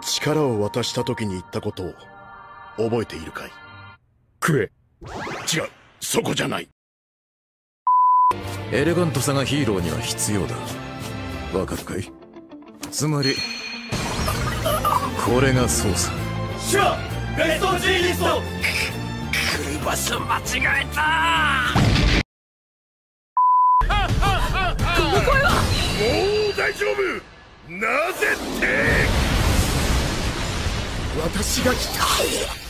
力を渡した時に言ったことを覚えているかい？食え違う。そこじゃない。エレガントさがヒーローには必要だ。わかるかい？つまりこれが操作。シュワベスト G リスト。来る場所間違えた。この声は？もう大丈夫。なぜって私が来た。